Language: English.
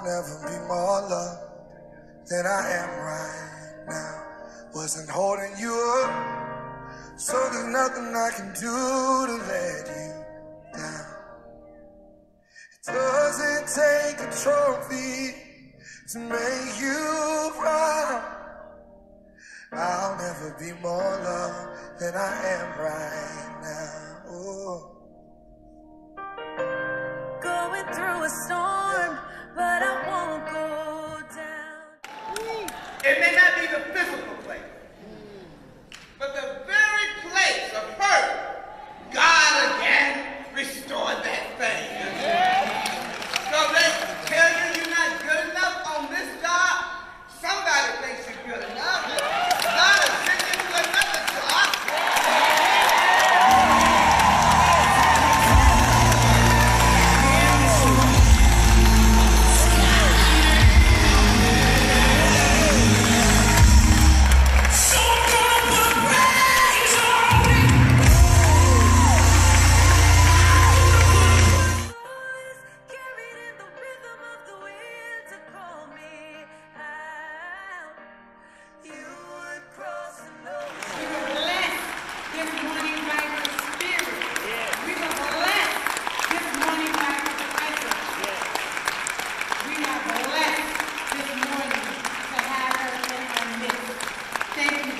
I'll never be more loved than I am right now. Wasn't holding you up, so there's nothing I can do to let you down. It doesn't take a trophy to make you proud. I'll never be more loved than I am right now. Ooh. Going through a storm, but I won't go down. It may not be the physical, we are blessed this morning to have her in our midst. Thank you.